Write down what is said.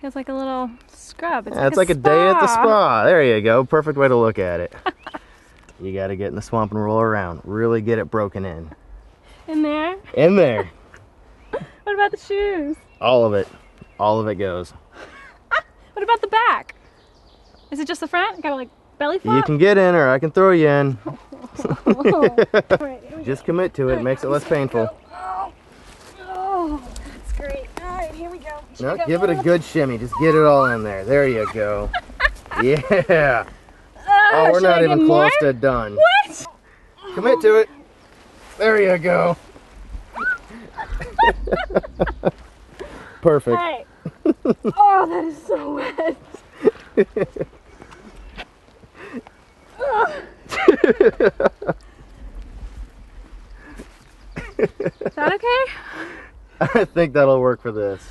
Feels like a little scrub. It's Yeah, like, it's like a, day at the spa. There you go. Perfect way to look at it. you got to get in the swamp and roll around. Really get it broken in. In there. In there. What about the shoes? All of it. All of it goes. What about the back? Is it just the front? Got to like belly You can get in or I can throw you in. Oh. Here we Just commit to it. It makes it less painful. Oh, oh, that's great. All right, here we go. Here No, we go. give it a good shimmy. Just get it all in there. There you go. Yeah. Oh, oh we're not even close more? to done. What? Commit to it. There you go. Perfect. Oh, that is so wet. Is that okay? I think that'll work for this.